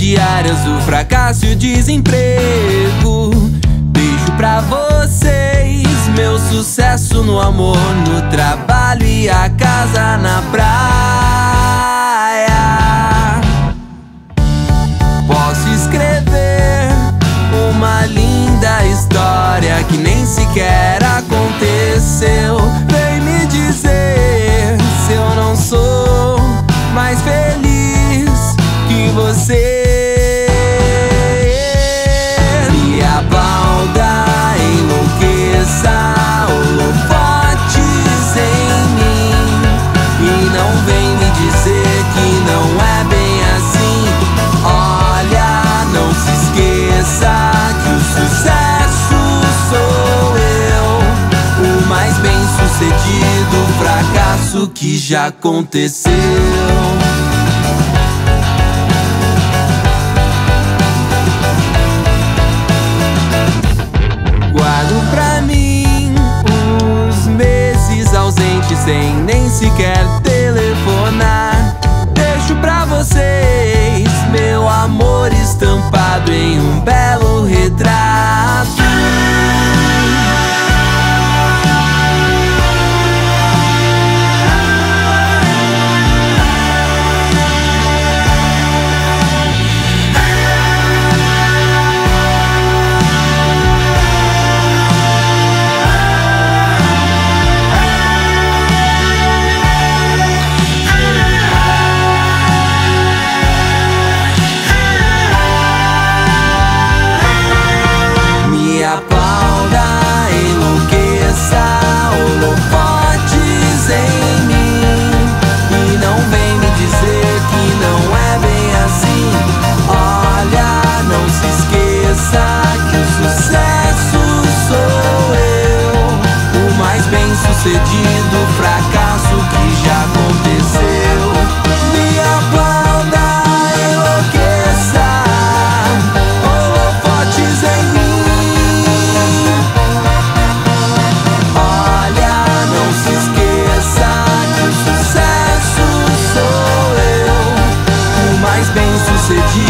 o fracasso e o desemprego. Beijo pra vocês, meu sucesso no amor, no trabalho e a casa na praia. Você. Me aplauda, enlouqueça, holofotes em mim. E não vem me dizer que não é bem assim. Olha, não se esqueça que o sucesso sou eu. O mais bem sucedido, fracasso que já aconteceu. vocês, meu amor estampado em um pé. fracasso que já aconteceu. Me aplauda, enlouqueça, é holofotes em mim. Olha, não se esqueça que o sucesso sou eu, o mais bem sucedido.